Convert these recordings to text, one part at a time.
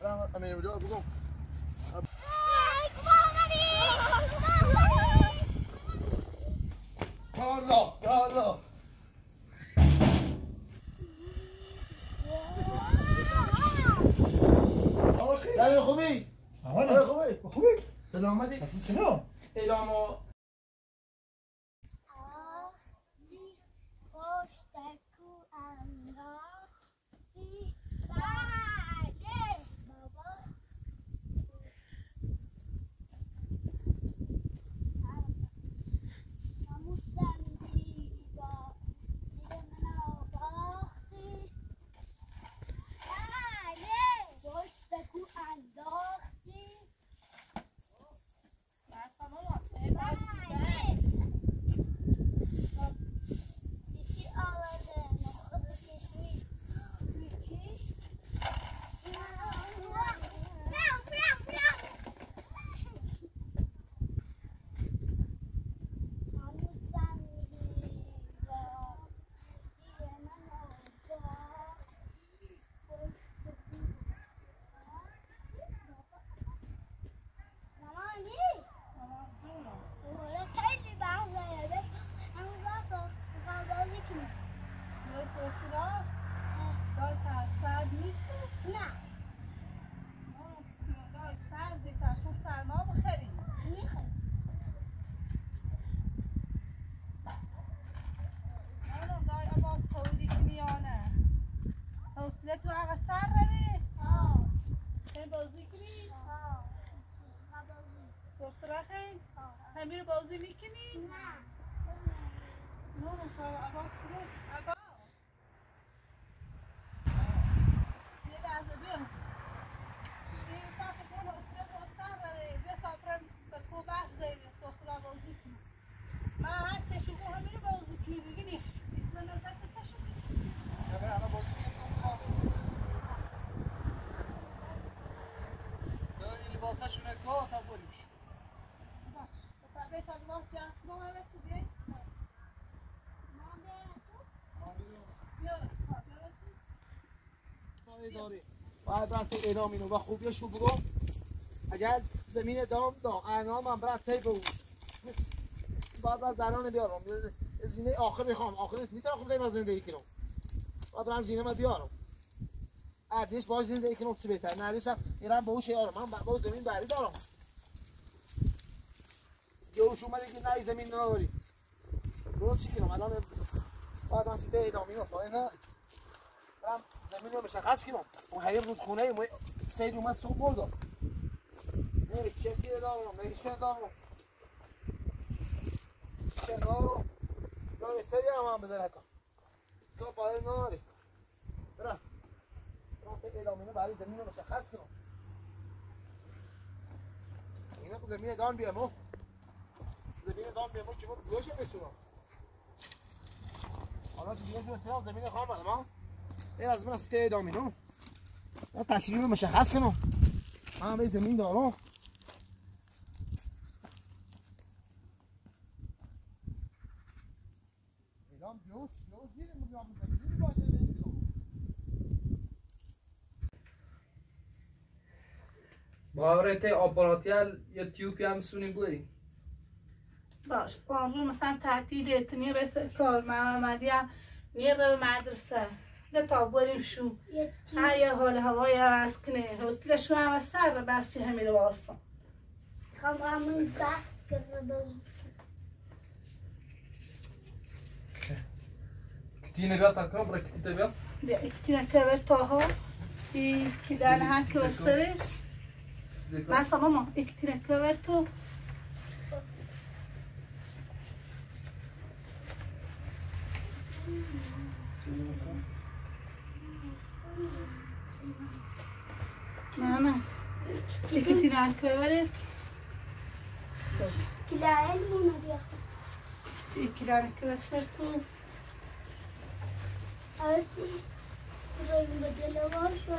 برم امین اونجا بگم یالا یالا زنی خوبی؟ خوبی؟ سلامتی؟ سلام اعلام سرسرا خیلی همین رو بازی می‌کنی؟ نه. نه تو عباس کنو عباس. یه لحظه بیا. این کاف دل بیا تا برم به کو بحث زیده سرسرا بازی کنی من هر چه شما همین رو بازی کنی بگینی اسم نظر که چه شما اگر انا بازی کنی داری لباسشونه تو تا باش تا بیت الله جا ما هم تو بیای بیا بیا داری باید برات اعلام اینو و خوبیشو بگو اگر زمین دام دا انام هم برات تی بگو باید باید زنان بیارم زینه آخر می‌خوام آخر نیست می‌تونم خوب دیم زندگی کنم باید برم زینه ما بیارم ارزش باش زندگی کنم چه بهتر نریش هم ایران به اون شیارم من با زمین بری دارم. جوش اومده که نه زمین نداری درست چی کنم؟ الان باید من سیده اعلامی رو فایه نه. برم زمین رو مشخص کنم. اون حیب رود خونه مو سید اومد صبح بردم نه کسی دارم نه ایشون دارم چه دارم استری هم هم بزنه کن تو پایه نداری برم. برم تا اعلامی رو برای زمین رو مشخص کنم. اینا زمین دان بیامو زمین دان بیامو که بود؟ گوشه بسونم حالا دیگه شو زمین خواهم ما غیر از من از ته دامینو من تشریف مشخص کنم. به زمین دارم محاورت آپاراتیل یا تیوپی هم سونی بودی باش. رو مثلا تعطیل اتنی رس کار محمدی هم میره مدرسه. ده تا بریم شو. هر یه حال هوای عوض کنه حوصله شو هم از سر بس چه همین واسه همون سخت کرده بود. کتینه بیا تا کام؟ برای کتیته بیا بیا اکتینا کبر تاها ای کدان هم که بسرش مثلا ماما اکتینا کبر تو ماما اکتینا کبر Kilael muna diyor. اکتینا کبر تو Evet. Burayı bedeli var şu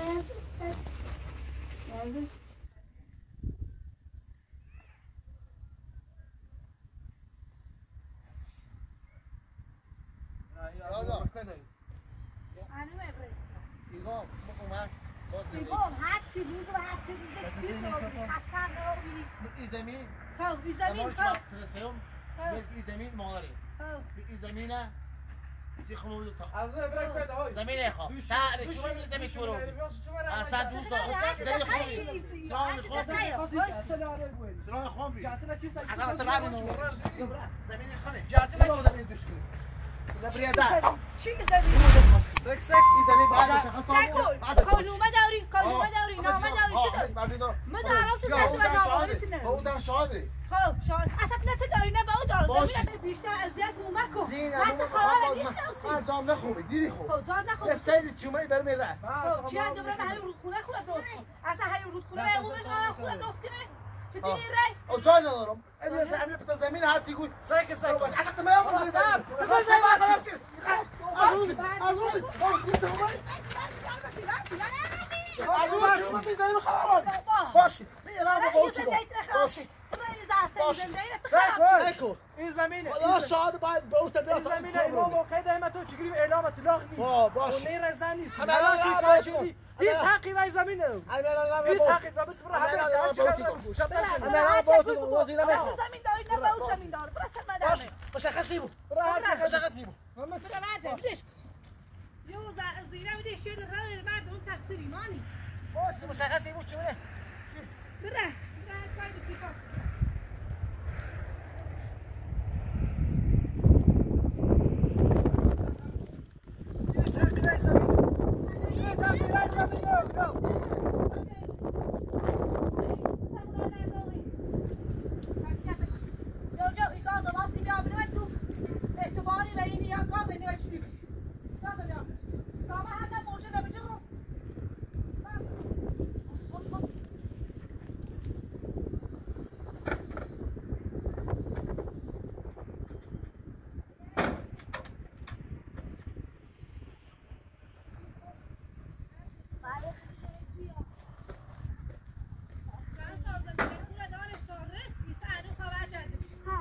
بکن من سیگار هر چی روز و هر چی روز سیر رو خسن رو بینی این زمین خب بی زمین خب این زمین مالاری خب این زمین چی خمود تا از اون برای کد های زمین خو تا چی من زمین تو رو اصلا دوست خود زمین خو سلام خو بی اصلا طلع من زمین خمه زمین دوش کن لا بريادة چی زمین سک سک إذا ليه بعد چی داری ما دارم هو ده شعبي خب اصلا نه دار. زمین بیشتر اذیت مو من تو خواهر نیش نوسی انجام نخو دیدی خو خب یه سیل چومه برمی ره خب چی من همین رودخونه خونه درست کن اصلا همین رودخونه اصلا قرار خونه. درست کنه چه آه. دیگه رای او جای ندارم امروز زمین پتا زمین هات بگوی سک سک اگه تو میام بزنی پتا زمین خراب کرد از اون از اون او سیت اومد از اون چومه سی زمین خراب باشه میرم با باشه باشه اکو این زمینه خدا شاهد باید به او تبیات این زمینه امام موقع دائما تو چگری اعلامت لاغ نی با باشه غیر زن نیست. الان شدی هیچ حقی وای زمینه. الان حقی و بس همه الان چی نکنی همه الان با تو وزیر نمی‌خوام زمین داری نه با او زمین دار. برای سر مدامه باشه مشخصی هر چی مشخصی بودی شیر خیلی مردم تقصیر ایمانی. باشه مشخصی بود چونه بره بره کاری دیگه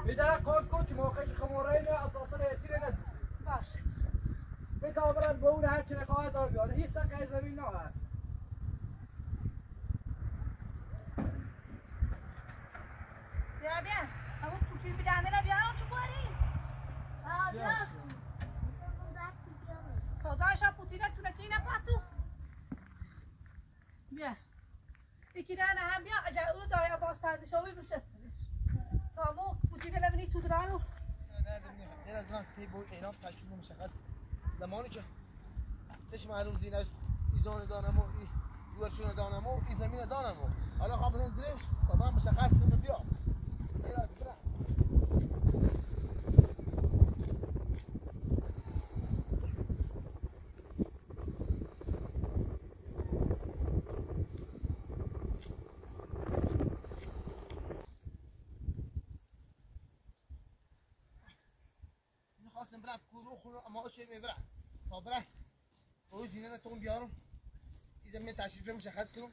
بیدر قاد کو که موقعی که خموره نه اساسا یتیره ندیسی باشه بتابرن به اون هر چی زمین نه هست بیا بیا همون پوتین بیدنده نه بیا چه باری خدایش هم پوتین تونه که اینه پاتو بیا یکی نه نه هم بیا اجا او داره با سردشاوی بشه تا مو پوتین نبینی تو درانو غير از من تیبو اعلام تشکیل مشخص زمانی که ايش معلوم زینش ایزان دانمو ای دوشون دانمو ای زمین دانمو حالا خواب نزدیش طبعا مشخص کنم بیا. فيهم شحات كده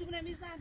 શું ને મિસ ના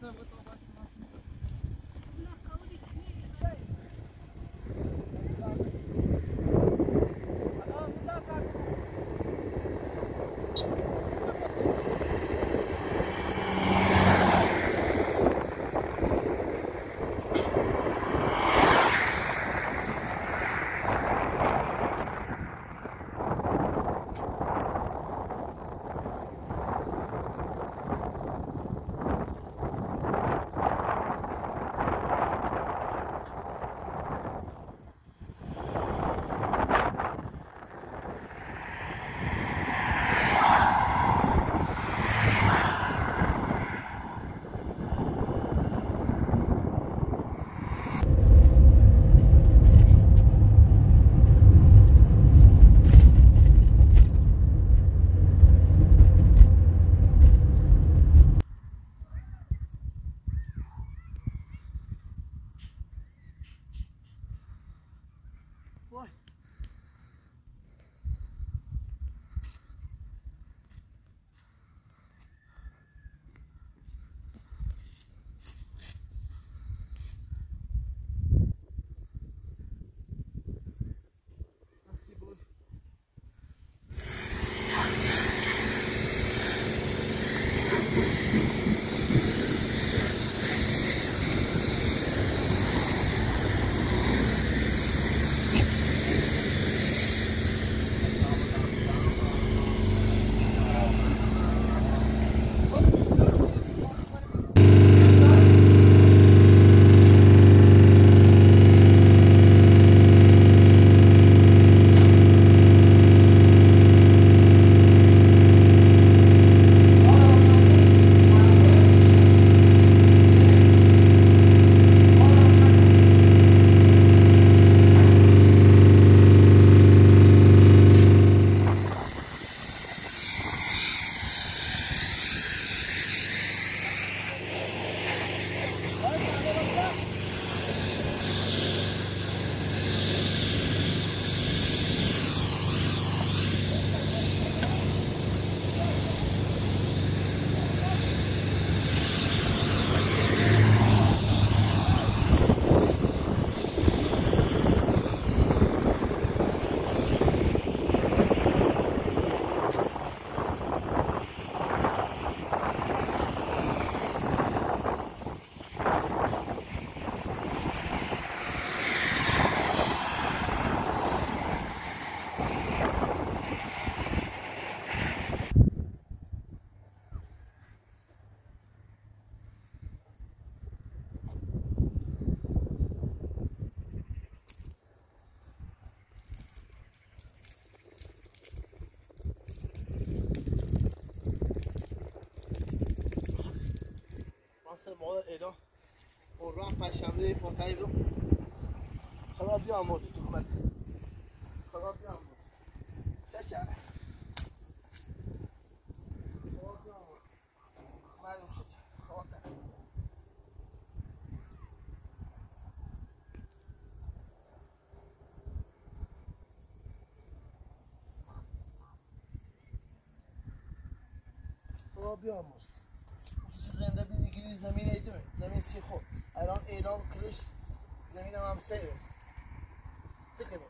Красавица. سر مادر ایران قرآن پشمده فاتحه بیام خدا بیا هم تو تحمل خدا بیا هم بود چه چه Rob Ramos. زمین ایدمه زمین چی خود الان اعلام کلش زمین هم سیره چه کنه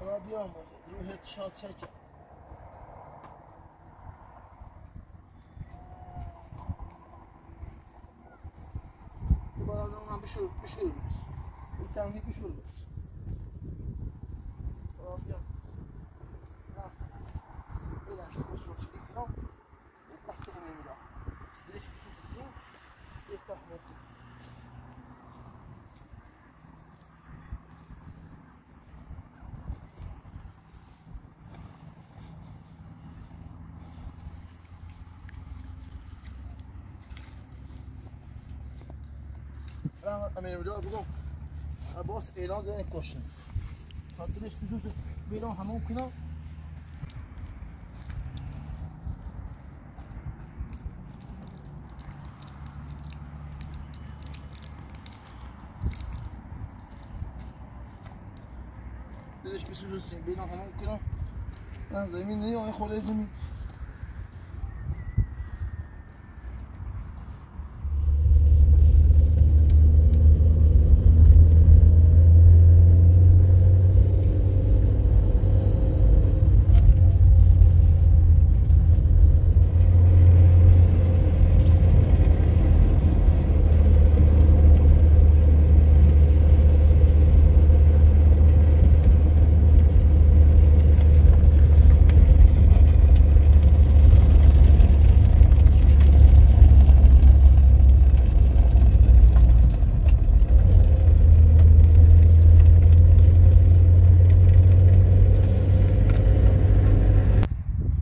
خدا بیامرز روحت شاد شد. دوباره اونم بشور بشور بش این سنگی بشور بش خدا Ben emeğimle bugün Abbas elan زنگ کشتم. خاطرش بسوسه بیرون همون کنم دلش بسوزه بیرون همون کنم نه زمین نه این خورده زمین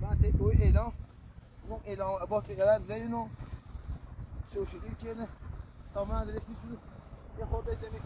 من تی بوی اعلام اون اعلام عباس اینقدر زدین و شوشیدی کرده تا من یه خورده زمین.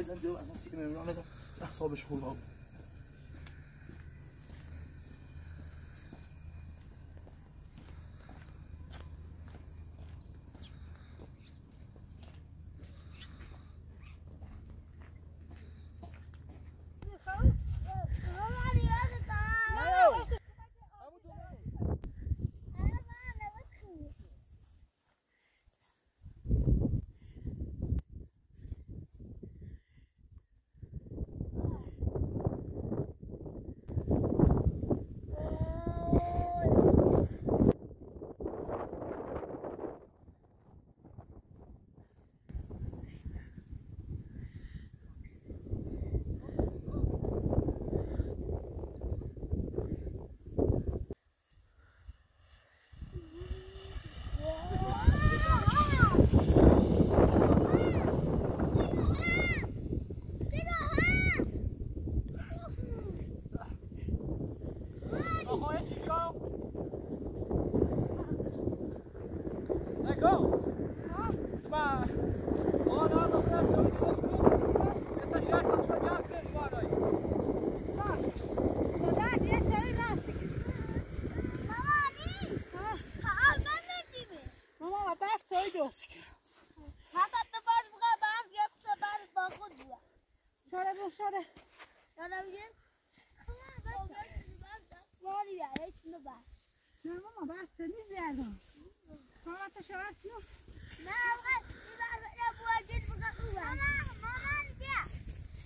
عايز انزل أروح أساسي من يعني النوع ده احصى بشهور اهو شاره برو شاره نه ماما بس نیست الان ماما تا شوار کیو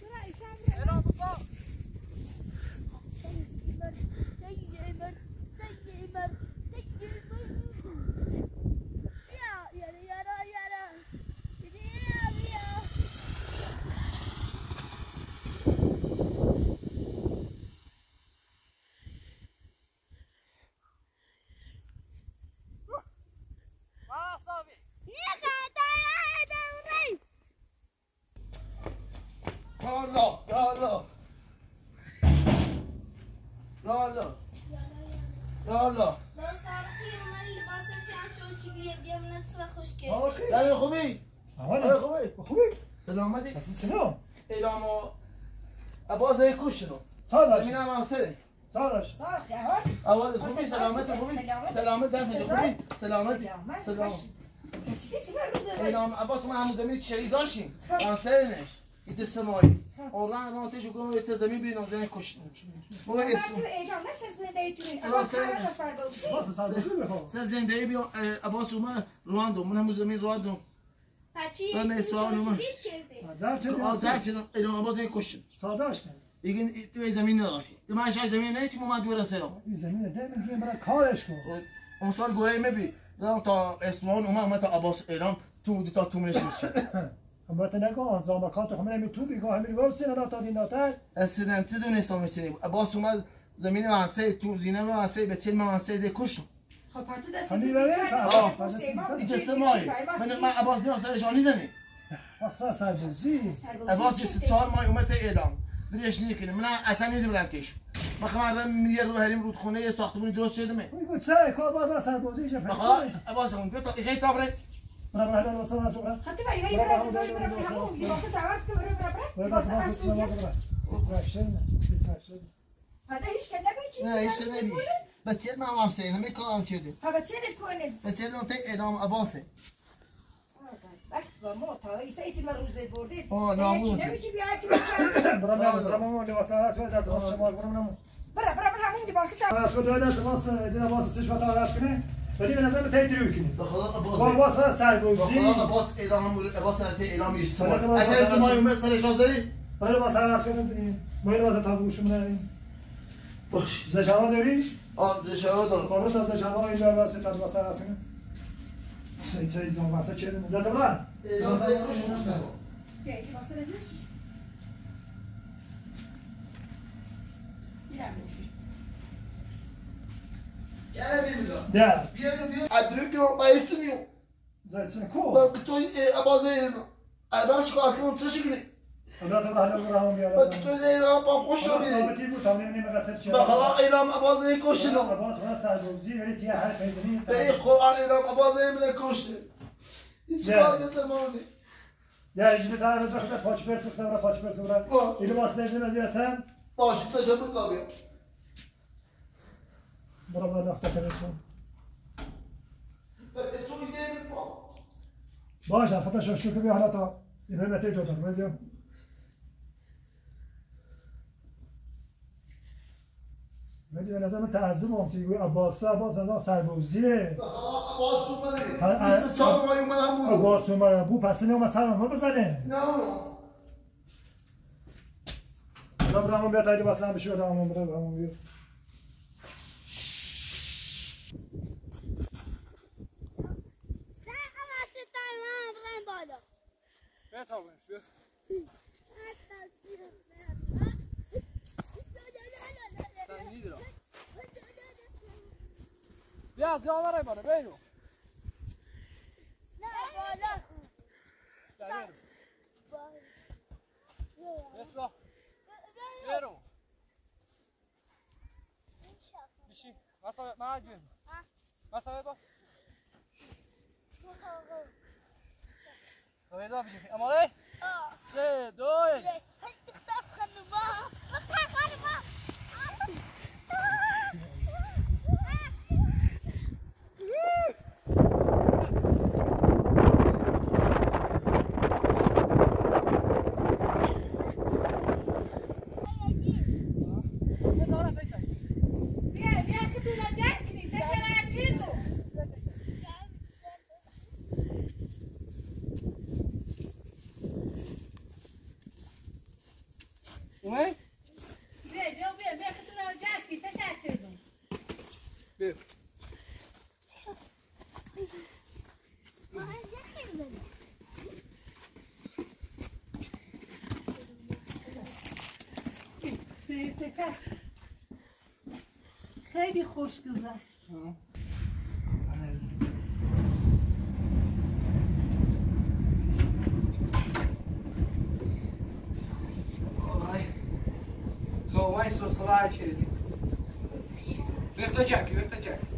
برو ایشان برو یا الله یا الله یا الله زن خوبی؟ زن خوبی؟ خوبی؟ سلامتی اصلا سلام. اعلام و عباس کش شدم سالش زمین هم همسره سالش اول خوبی؟ سلامتی خوبی؟ سلامت. دست خوبی؟ سلامتی سلام. اعلام عباس ما همون زمین شریک داشتیم. همسرنش ایت سمایی اولان ما تیشو کنم ایت زمین بینم زمین کشتیم ما اسم باز سربازی بخوام سر زندگی بیام عباس اومد رواندم من همون زمین رواندم من اسوان اومد نظر چه آزار بیاد چنم اعلام عباس کشتیم ساداش کن دیگه تو زمین نداشتی من شاید زمین نه ما دور رسیدم این زمین ده میگیم برای کارش کن اون سال گوره میبی رام تا اصفهان اومد اومد تا عباس ایران تو بودی تا تو می‌رسیم البته نکن زامکات خب نمی تو بگاه همین گفت سینه ناتا دی ناتا استودنتی دونستم می‌تونی عباس اومد زمین منسه تو زینه منسه به چل منسه زی کشم همین ببین این جسته مایی من من عباس میام سرشانی زنی. اصلا سربازی عباس یه سه چهار ماه اومد تا ایران بریش نیکنه من اصلا نیدی برم کشم بخوام یه رو هریم رودخونه یه ساختمونی درست شده می. میگو چه؟ کار باید با سربازی چه؟ پس عباس اون بیا تا ایخی تابره برا برا برا واسه واسه برا حتی باید یه برای دوی برای برای همون لباسه تعوض که برای برای برا لباسه واسه هست چه ما میگه برا سیتراکشن سیتراکشن حتی هیچ که نبیچی نه ایش نمی بچه ما وقت با ما تا ایسا ایتی من روزه بردید آه، نامون شد. نمیچی بیا که بچه برا برا برا ما لباسه واسه دست واسه شما برا نمو برا برا برا همون لباسه تعوض واسه دو دست واسه دینا واسه چش واسه واسه کنه بدی به نظر تای دریو کنی بخدا با عباسه واسه بخدا سربازی عباس اعلام عباس نتی اعلام سما سلام. اچه اسم اومد سر اجازه برای واسه واسه کنه باید واسه تابوش من باش. زشما داری؟ آه شما دار قابل تا زشما این دار واسه تا واسه واسه کنه چه زمان واسه چه دم داد برا اجازه کش بیا این لباسه بدید بیا بیا رو بیا ادرک رو بایستی میو زشما کو با تو عباسه ایرنا عباس کو اکنون چه شکلی حالا تو حالا برا هم بیا با تو ایرنا با خوش رو بیدی ثابتی بود تا نمی قصر چه بخدا اعلام عباسه کشتنو باز واسه سربازی ولی تیه هر فیزنی به این قرآن اعلام عباسه من این چیکار کسر مانده یا در روز پاچ پرس پاچ پرس واسه از باشه تشبه تلشون تو ایده با باشه خدا شو که بیا حالا تا این متی دو دار بیا ولی به نظر من تعظیم هم که گوی عباس عباس از سربازیه. عباس بیست چهار ماهی اومدم بودو عباس اومد بو پس اینو مثلا ما بزنه. نه. برا برا همون بیاد ایدی واسه هم بشه برا همون برا همون بیاد نه همه ستای من بغیم بالا. بتابونش بیا. از جا برای بالا بیرو نه بالا. در بیرو بسرا بیرو بشی مثلا معجون مثلا با تو هدا بشی اماله سه دو یک بیا خیلی خوش گذشت. خب وای سو جاکی بفتا جاکی نجات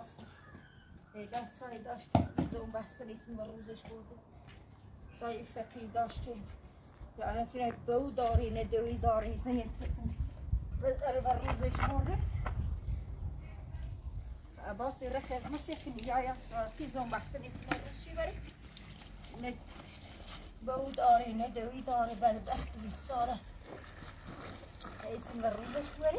باست ایداد سای داشت زون بحث نیستیم و روزش بودیم. سای فقیر داشتیم. یا الان دو داری نه دوی داری بذاره و روزش بودیم. باسی رخ از مسیحی میگه ساعتی زون بحث نیستیم. روز چی بری نه بو داری نه دوی داری. بعد دخت بید ساره. ایتیم و روزش بری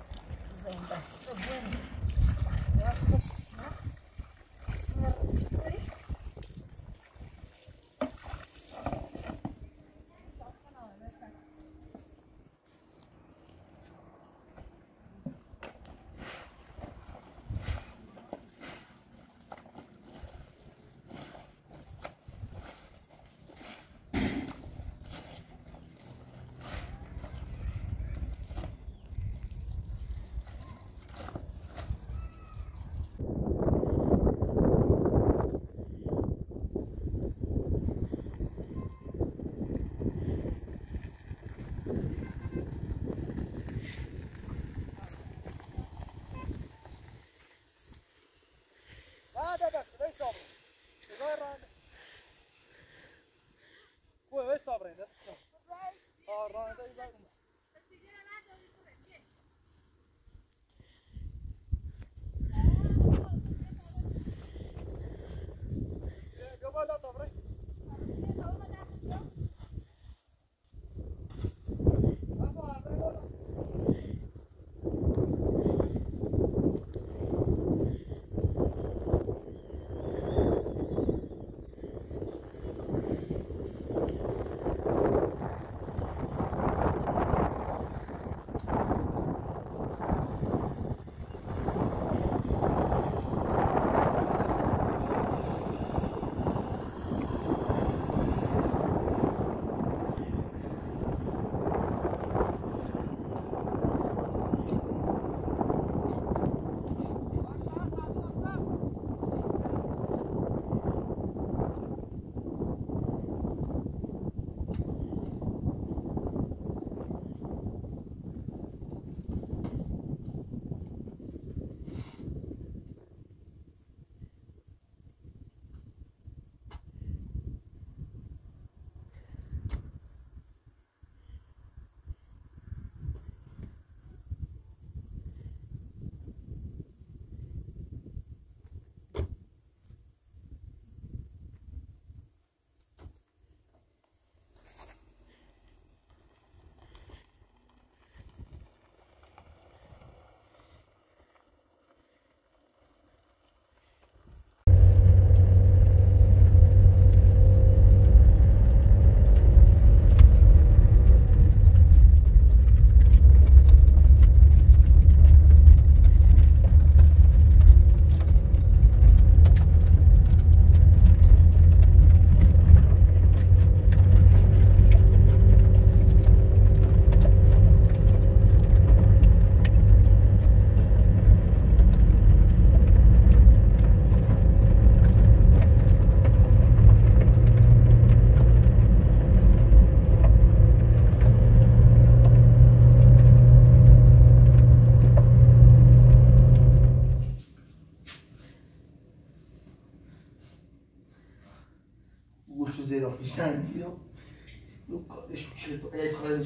خوش سیاستون الحراره هذا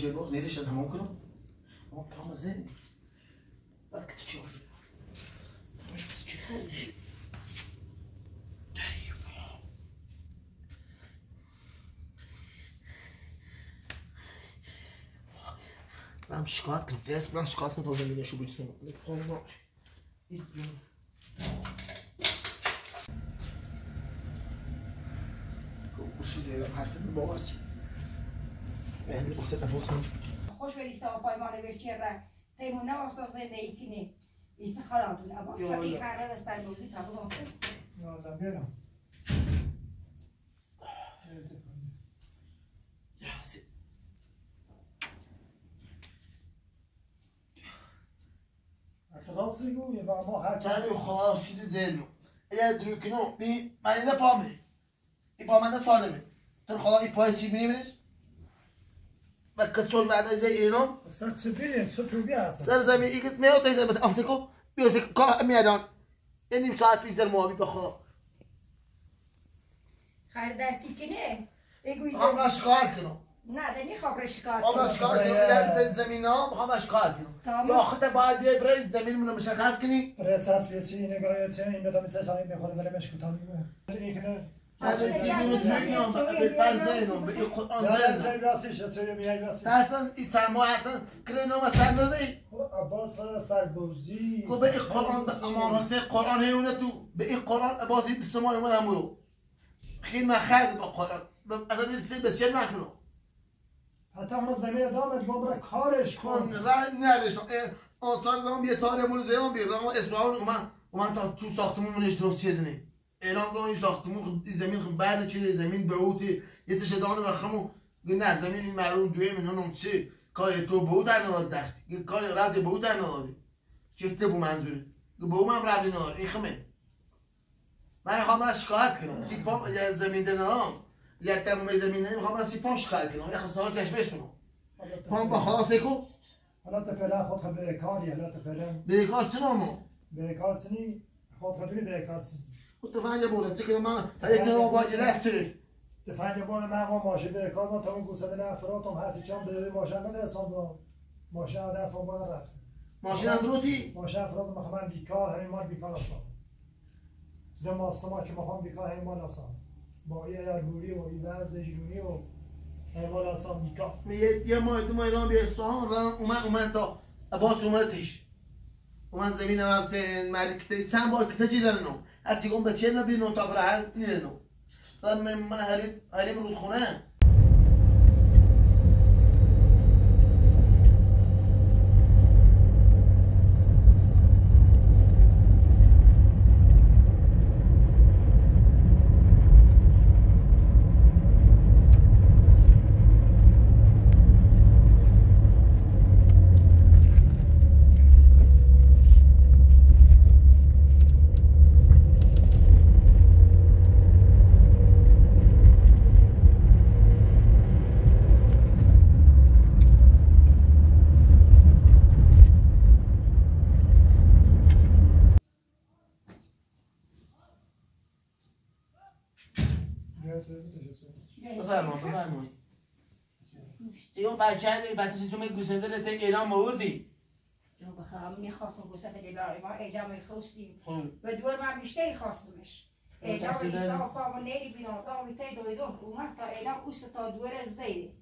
اگه کار اینجا بود نیزش تمام کنم اما پام زن بعد که چی چی خیلی برم شکایت کنم دست برم شکایت کنم تا زمینشو بیتونم نه چیزی حرف یعنی بخصه تفاصیل خوش ولی سوا پای مال برچی را تیمون. نواسا زنده ای کنی ایست خلاتون اما یا سقی الله. خرده دستن موزی تبو یادم بیارم. یاسی اعتراض گویه و ما هر چند خلاص چیزی زیدم اگر درو کنم بی من اینه پا میری این پا من سالمه. تو خدا این چی و کچول بعد زی ایران سر چپیه سر توبی هست. سر زمین ایگت میاد تا زمین. امسکو بیوسی کار میادان این نیم ساعت پیش در موابی بخدا خیر در تیکنه بگوی می‌خوام من شکایت کنم. نه دنی خبر شکایت می‌خوام من کنم. شکایت کنم. در زمین ها می‌خوام کنم. تمام. یا برای زمین منو مشخص کنی؟ برای چسب یه چی نگاه چه این بدم مثل شاید می‌خوره ولی مشکل تا از بیای بیاسیش اصلا این سرما اصلا کرنو و سر نزی عباس فرد سربوزی کو به این قرآن به امان حسین قرآن هیونه تو به این قرآن بازی به سمای من همونو. خیلی من خیر با قرآن. اصلا این سیل به چل نکنم حتی ما زمین دامت گم برای کارش کن. راه نرش آثار دارم یه تاریمون زیان بیر راه اصفهان اومد اومد تا تو ساختمون منش درست شدنی اعلام کنم این ساختمون این زمین خب بعد چه زمین به اوتی یه چه دانه و خمو. نه زمین این مرون دوی من اونم چه کاری تو به او در نهار زختی یه کاری رد به او در نهاری چفته بو منظوری. گه به او من رد نهار این خمه. من می‌خوام من شکایت کنم. سیپام زمین دنام یا تمام زمین می‌خوام من سیپام شکایت کنم؟ یه خسته کش بسونم پام با خلاص کو؟ حالا فعلا خود خبر کاری حالا فعلا به کار چه نامو به کار سنی خود خبری به کار سنی متفنج بوده چه که من تا چه دفعه بار من ما ماشه به کار ما تا اون گوساله افراد هم هستی چون به ماشین ندرسان با ماشین دست هم بالا رفت ماشین از روتی ماشین افراد ما من بیکار همین مال بیکار هستم. ده ماستما که ما هم بیکار همین مال هستم. با ای ایرگوری و ای وضع جیرونی و همین مال هستم بیکار. یه یه ماه دو ماه ایران به اصفهان ران اومد اومد تا عباس اومدش اومد زمین هم سن ملک چند بار کته چیز نو هر چی گم به چه نبی نو تا برای نیده نو بچه بچه تو می گوسنده رته ایران موردی جو بخوام نخواستم گوسه دلی برای ما اجام خوستیم خب. به دور من بیشتری خواستمش. کسی داری؟ ایسا پا و نیری بینا دامی تی دویدون اومد تا اعلام اوست تا دور زیده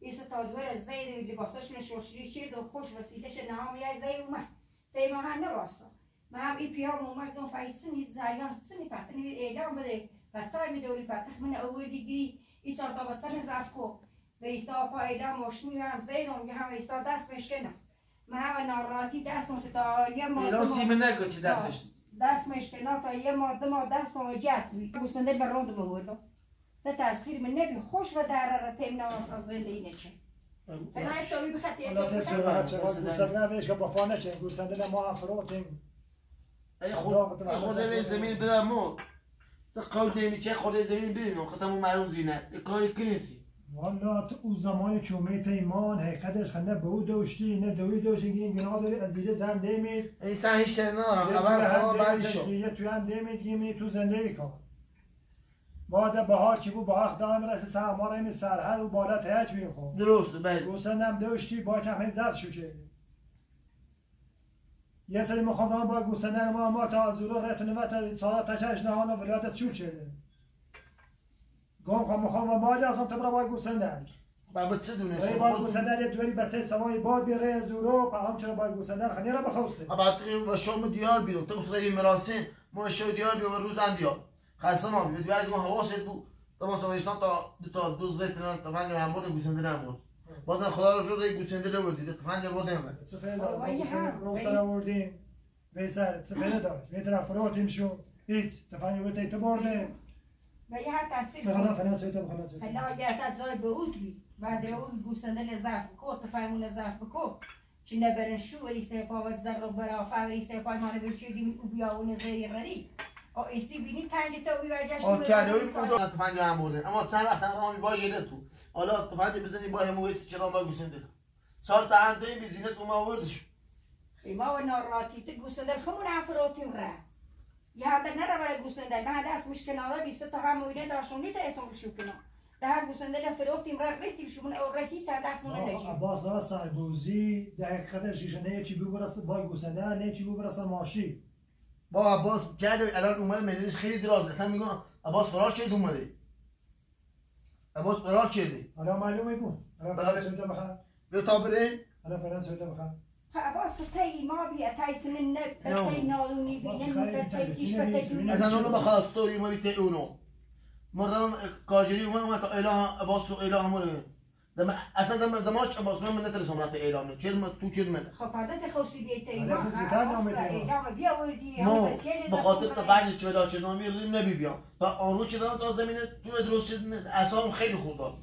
ایست تا دور زیده لباساشون شورشری چید و خوش وسیلش نهام یای زی اومد. تی ما هم نباستا. ما هم ای پیام اومد دون پایید سنی زریان سنی پتنی اعلام بده. بسای می دوری پتخ من اول دیگی ای چار تا بسن زرف به ایسا پا اعلام ماشنی هم زیدون یه هم ایسا دست مشکنم ما هم ناراحتی دست مونت تا یه ما ایران دو ما- سیمه نکن چه دستش دست مشکنا تا یه ماده ما دست ما جسمی گوسنده بر روند بوردم ده تسخیر من نبی خوش و در را تیم نواس از زنده اینه چه بنای شوی حالا تا چه چه گوساله نمیش که با فانه چه گوساله ما افراد هم ای خود خود زمین بدم مو. قول نمیچه خود زمین بدین ختمو مرون زینه. یه کاری کنیسی والا تو او زمان که اومد ایمان حقیقتش خنده به او دوشتی نه دوی دوشتی این گناه داری از اینجا زنده مید این سن هیچ چه هم خدا بعدی دیمید شو. یه توی هم دیمید گیمی تو زنده ای کن در بهار که بود بهار دائم رسه سر ما را این سرحد و بالا تهج می‌خوام درسته بله. گوسندم داشتی با کمه زرد شو که. یه سری می‌خوام رام با گوسندن ما ما تا زورو تا ساعت تشش نهان و ولایت چور شده گم خواهم می‌خوام و مالی اصلا تو برا با گوسندن بابا چه ولی دونسته؟ با خود گوسندن یه دوری بچه سوای باد بیره زورو و همچنان با گوسندن خنی را بخوسته و شام دیار بیدم تو اصلا مراسم ما شو دیار بیدم روز اندیار خاصه ما بیدم دیار دیگه حواست بود. تا ما سویستان تا تا دو زیت نه تا هم بود گوسنده نمود بازم خدا رو شد گوسنده رو بردید تا پنج بود چه با هم، رو ولی- سر آوردیم ویسر چه داشت وی طرف شو هیچ. تیت برده و یه هر تصویر بخوام فنان سویتا بخوام سویتا اگر تا زای به اود بی. بعد اون گوسنده لزرف بکو تفهمون لزرف بکو چی نبرن شو ولی سه پاوت زر رو برا فوری سه پای مانه بچه دیم او بیاون زری غری او ایسی بینی تنج تو بی وجه آه کرده اوی بود تا پنج هم برده. اما چند وقت هم رامی با یه تو. حالا تا پنج بزنی با همویت چرا با گوسنده سال تا انده بیزینت اومه آوردش. خیما و ناراتی تو گوسنده خمون افراتیم را نره برای گوسنده نه دست مشکنالا بیسته تا هم مویده داشونی تا اسم شو کنم. ده هم گوسنده فراتیم را ریتیم شمون او را هیچ هم دست مونه نجیم عباس داره سربوزی دقیقه شیشه نه چی بگو برسه با گوسنده نه چی بگو برسه ماشی. با عباس کرده الان اومده مدرش خیلی دراز. اصلا میگن عباس فرار شد اومده. عباس فرار شده حالا معلومه بود. حالا بله. فعلا سویتا بخوام بیا تا بره حالا فعلا سویتا بخوام عباس تی ما بیا تای سنن نب تای نالونی بینن تای کیش خیلی بتای خیلی اصلا اونو بخواد ستوری ما بیته اونو مرم کاجری اومد اومد تا اله عباس و اله همونه دم اصلا دم دماش عباس من نترسم رات اعلام چه ما تو چه من خب عادت خوشی بیا تی حالا ما دیگه. اعلام بیا وردی ما به خاطر تفنگ چه ولا چه نامی ریم نبی بیام تا آن رو چه تا زمینه تو درست شد اعصابم خیلی خوب داد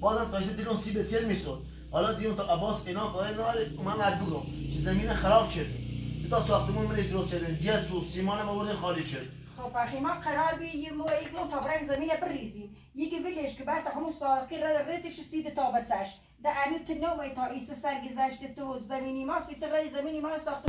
بازم تا دیدم سی بتر می‌شد حالا دیدم تا عباس اینا قای نار من مجبورم که زمین خراب کردیم تا ساختمون من درست شده جت و سیمان ما بردن خالی کرد. خب اخی ما قرار بی مو ایگون تا برای زمین بریزی یکی ویلیش که بعد همون ساقی را ریتش سید تا بسش در انو تنوی تا ایست سرگذشت تو زمینی ما سی چقدر زمینی ما ساخت.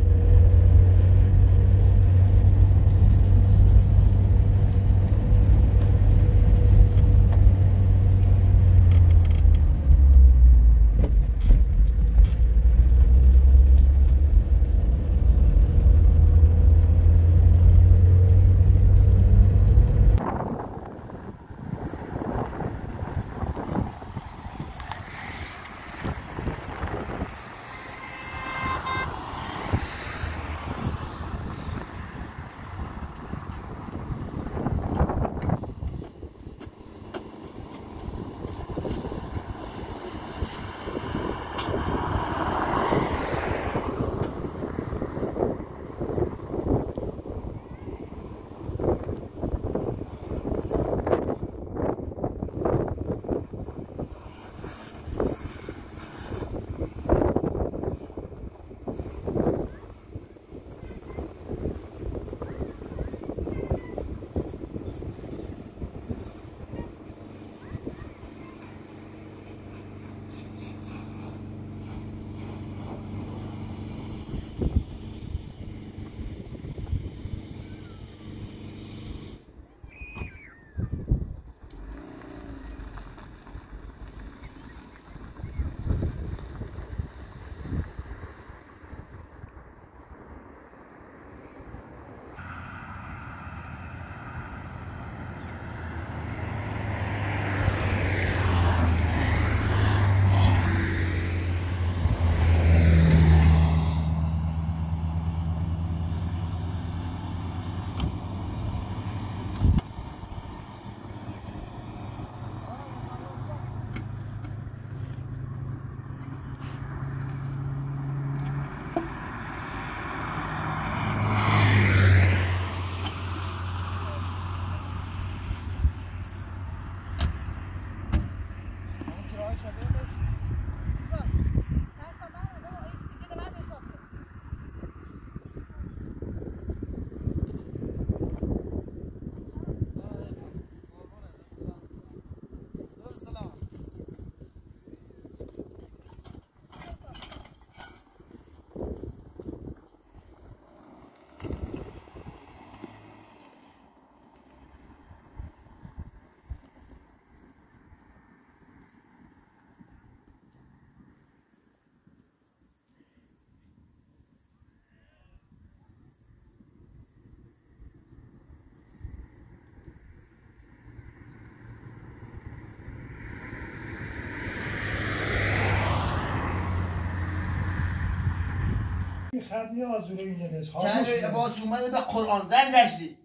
خدی آزوره که کن. عباس اومده به قرآن. زن گشتی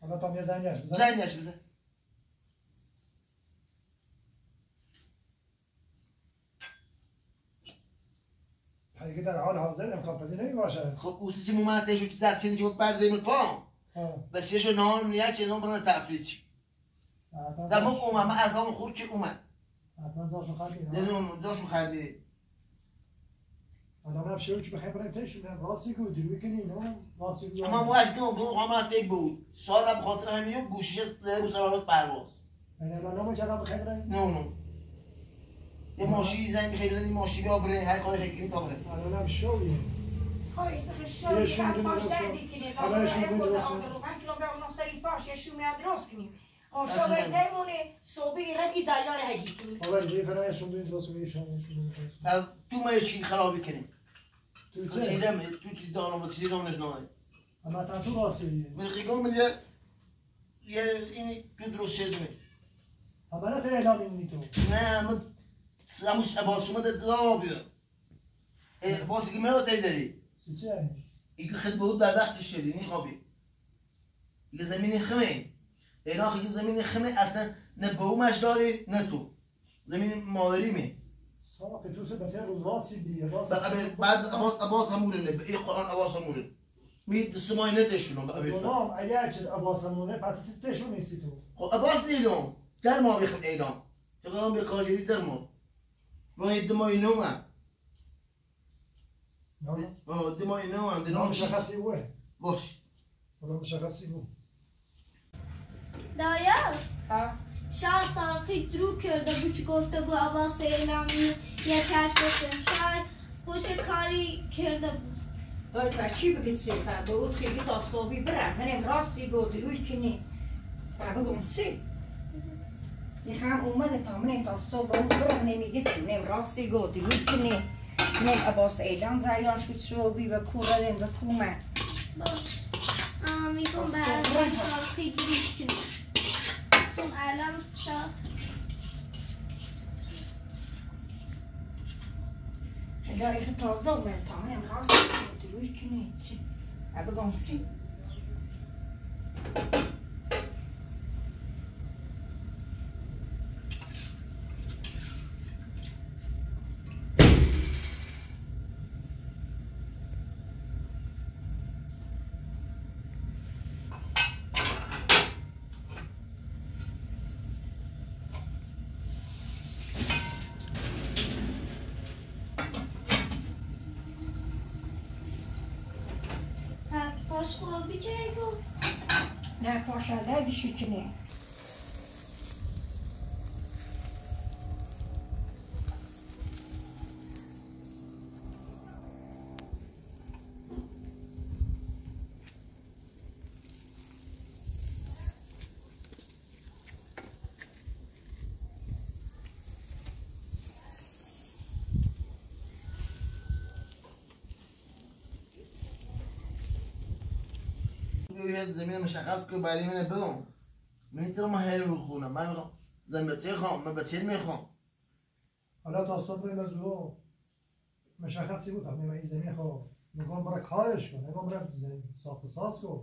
حالا تا یه زنگش بزن. زنگش بزن. پیگه در حال حاضر امکان پذیر نمی باشد خب اوسی چی مومد تشو که چنین چی برزه من پام. بس یه شو نهار نیت چه نام برن تفرید چی؟ در من اومد. من از همون خور که اومد. حتما زاشو خواهی دیدون داشو خردی من شروع که بخیر برای تشو راستی که دروی کنی نه؟ راستی که اما موش که اون قامت تک بود. شاید هم خاطر همین گوشش رو سرارت پرواز. من الان نمو جناب برای؟ نه اونو یه ماشی زنگ خیلی بزنی ماشی بیا بره هر کاری خیلی کنی تا بره الان هم شویه i är så bilen i Zaljan här gick. حالا دیگه. فرای شما دوی درست کنی شما تو ما یه چی خرابی کنیم؟ تو تو چه چیدم تو چی دارم و چی دارم نشنامه اما تا تو راستی من قیقام میگه یه این تو درست شد می اما نه تو اعلام اینی تو نه من هموش عباس اومد اتضا بیار عباسی که مرا تایی داری چه که خد بود وقتش شدی نی خوابی یه زمین خمه اینا خیلی زمین خمه اصلا نه به اومش داری نه تو زمین مادری می عباس عباس همونه قرآن عباس همونه. می دستمای نتشونم به ابیت غلام اگر چه عباسمونه پس سیستشون نیستی تو. خب عباس نیلم تر ما بخم اعلام. چون به کاجری تر ما. ما دمای نوم نه دمای نوم نه دنام مشخصی بوه باش. حالا مشخصی بو دایا؟ Ja. شاه ساقی درو کرده بود که گفته بود عباس اعلامی یه چشم گفتن شاید خوش کاری کرده بود. Men en ras i går till ulkini. Vad var hon se? Jag kan omade ta men inte så bra bra när mig git sig. Nem ras i går till ulkini. Nem abas edan zaylan skut så vi var kura den var kuma. باش آه، میگم برای ساقی درو کنی zum Alarm schaut. Helal, ich habe taze Umweltangen, Haus, die Ruhig genießen. Aber ganz sicher. aşağıda düşükünü. یه زمین مشخص که برای من بدم. نمی‌تونم هر رو خونم. من می‌خوام زمین بچه خوام من بچه می‌خوام؟ حالا تا صبح از رو مشخصی بود. همین این زمین خب میگم برای کارش کن نگم برای زمین ساخت و ساز کن.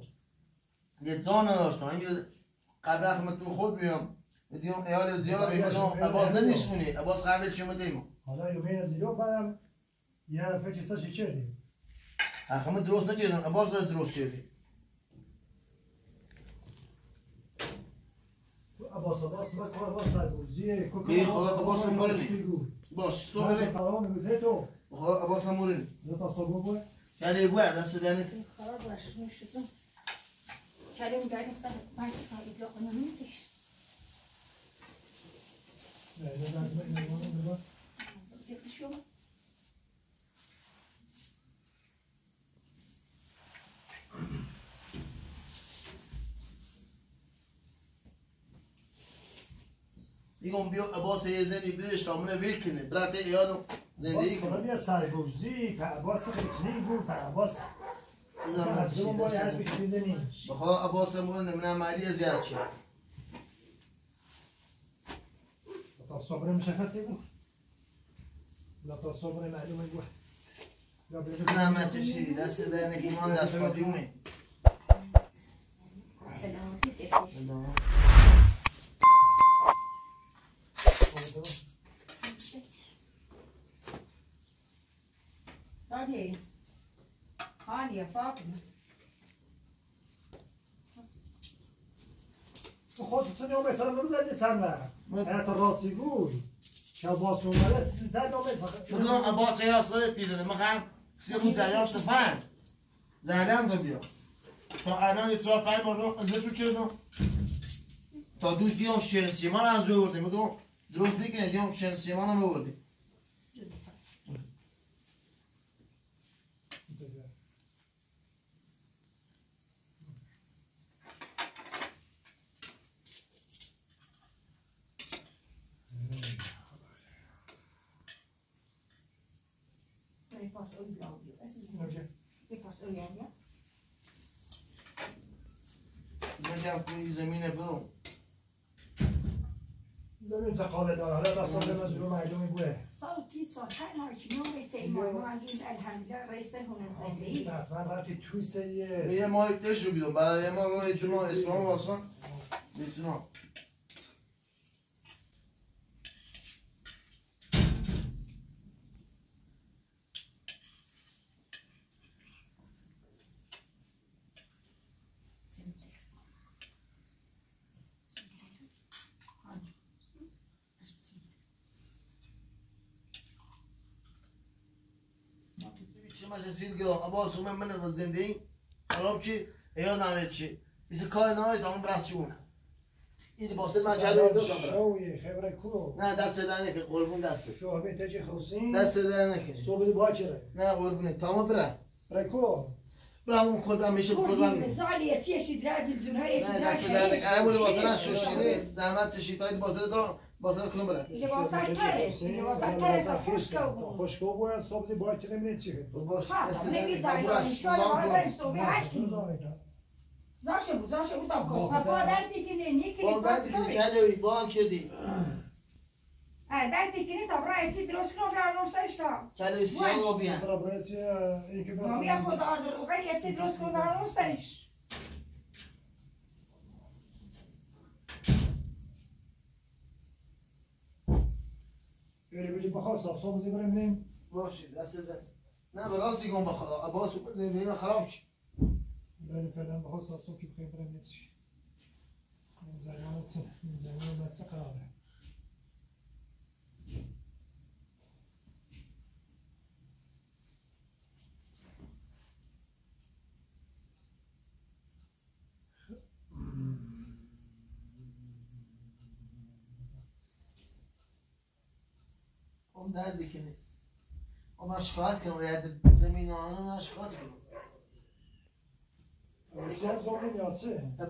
یه زان نداشتم. اینجا قبل رفتم تو خود بیام. دیدم ایال زیاد بیام عباس نشونی عباس قبل شما دیمو حالا یومین از ایرو بعدم یه فکر ساشی کردیم حرفم درست نکردم عباس درست کردی عباس عباس ما کار با سرگوزیه بی خدا عباس مورنی. میگو باش صبح فرمان میگوزه تو بخواه عباس هم مورین دو تا صبح بود کلی بو دست دنه Karar başlamıştım. Kerim gelirse ben sahip yakınım müthiş. نه نه نه نه نه Yakışıyor mu? میگم بیا عباس یه زنی بیش تا منو ویل کنه برات ایالو زندگی کنه یه سرگوزی که عباس خیلی بود که عباس بخواه عباس هم مورین من عملی زیاد شد تا صبح مشخصی بود لا تا صبح معلومه بود زحمت چی دست در نکیمان دست خودیومه سلامتی دفش داری حالی فاطمه خودتون یوم مثلا نمی‌زدی سن حتی راستی گوی که باز اومده سیزده نومه بگم عباس یا صورتی داره می‌خوام سیر رو دریافت فن زهلم رو بیا تا الان یه چهار پنج بار رو تا دوش دیام شنسیمان از ورده میگم درست دیگه دیام شنسیمان هم ورده داری پاس اوی لاوی یه زمین سقاله داره. حالا دستان مزرو معلومی بوه صوتي صوتها نارجي نوري تيمور معجون الحمد رئيس هنا سيدي من رفتی توی سیه یه. ماه تش رو بیدم. بعد یه ماه رو ایتونا اسلام واسه ایتونا که عباس اومد من و زندگی خراب چی؟ یا نامید چی؟ ایسی کار نهایی تا اون برست چون این باسه من چلو دو کم برم. شوی خبره کو؟ نه دست در نکن قربون دسته شو به تجی خوسین دست در نکن. صبح با چره نه قربونه تمام برم. برای کو؟ برم اون کلبم میشه درادي الزنهار يشي نه دست در نکن. اما لباسه نه شوشیره زحمت تشید های باسه دارم. باسه کنم برم لباسك ترش لباسك ترش خوشكو خوشکو باید صبح با چره منی چی باش خاطر دست نبي در نکن زعلان بوش شو ما نظام بریم صبح عشقی زاشو بود زاشو بود. tam kos pa der dikini nikini با دست که کلوی با هم کردی. ha der dikini ta bra esi droskno bra no sarishta کلوی سیاه با بیان برای برای چی این که ما بیا خود آردر او غیر esi droskno bra no sarish بری بجی بخواست صبح زی بریم نیم. باشه دست در نه به راستی کن بخدا عباس زندگی من خراب شد. بریم فعلا بخواست صبح که بخیم بریم نیم چی. زمان چه قراره اون درد کنه اون شکایت کنم باید زمین آنها شکایت کنم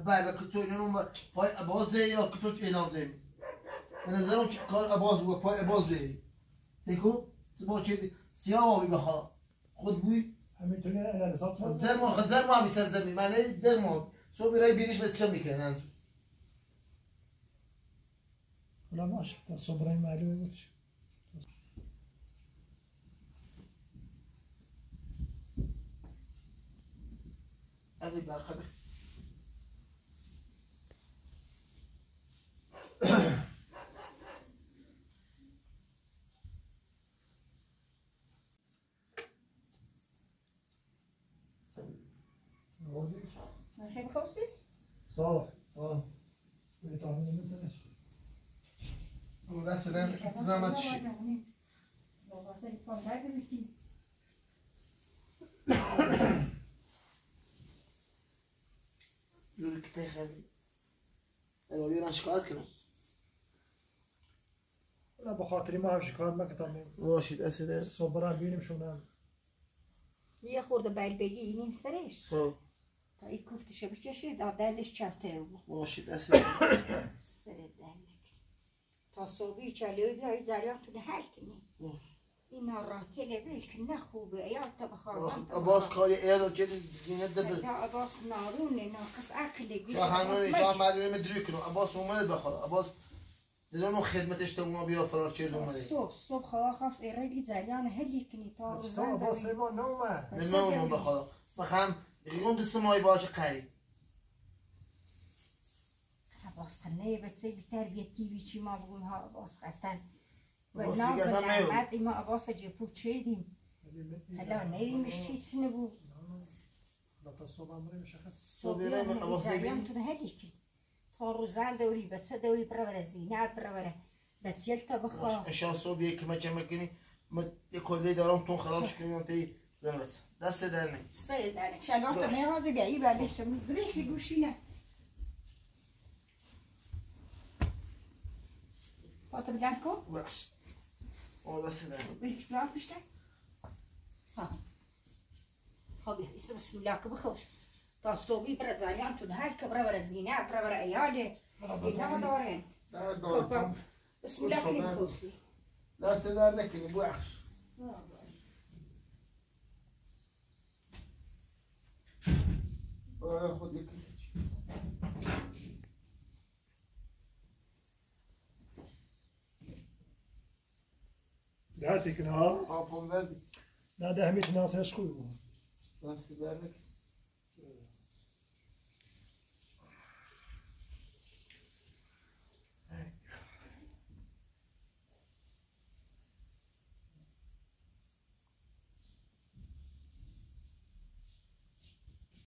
بله کتو اینو پای عبازه یا کتو اعلام زمین. به نظرم کار عباز بود؟ پای عبازه. دیکو؟ با چه سیاه آبی بخوا. خود بوی همینطوری حساب تو زر ما خود زر ما بی سر زمین. من زر ما صبح برای بیریش به چه می‌کنه؟ از حالا باشه تا صبح معلومه بود چی. علی برخبه آوردیش؟ خیلی خوشی صبح آه به تامین نمیزنش اون دست در زحمت چی زواسه پام در بیتی جوری که خیلی اما بیران شکایت کنم حالا به خاطری ما هم شکایت مکتم باشید اسده صبح برم بینیم شونم یه خورده بیل بگی اینیم سرش خب تا این کوفتشو بچشی دا دردش کمتر بود باشید اسده سر دردک تا صبحی چلوی بیایی زریان تو حل کنی ناراحتی لبیش که نه خوبه یا تا بخوازم باز کاری ایر رو جدی دینه دبه تا عباس نارونه ناقص عقل گوش. شاه عباس هنوی مج. شاه مدرونه مدری کنو عباس اومد بخواد عباس خدمتش تو ما بیا فرار چه اومده. صبح صبح خدا خواست ایره جریان هلی کنی تا تا عباس سلیمان نومه اونم به خدا بخم یکم دست مای باشه قریب عباس تنه بچه تربیتی بیچی ما بگون ها عباس خستن. و عباس ناز دیگه اصلا نیو. نعمت ما عباس جپو چیدیم حالا نیدیمش چیز نبود. تا صبح هم بریم شخص صبح بریم عباس جریان ببینیم. تو هلی کنی تا روزن دوری بچه دوری برابر زینت برابر بچه تا بخوا. اشان صبح یک کمه جمع کنی ما کلی دارم تون خرابش کنیم تی زنبت دست در نمی سه دارک شلوار تو نیازی بیایی بردش تو مزرش گوشینه. پاتو بلند کن. بخش او دست در نمی بیش برام پیشته ها خب اسم بسم الله که بخوش تا صوبی بر زالیان تو هر که برا زینه برا برا ایاله اینا ما دارن در خب دارم بسم الله کنی بخوشی دست در نکنی بخش برای خود یکی ده تیکن ها آپون وردی نه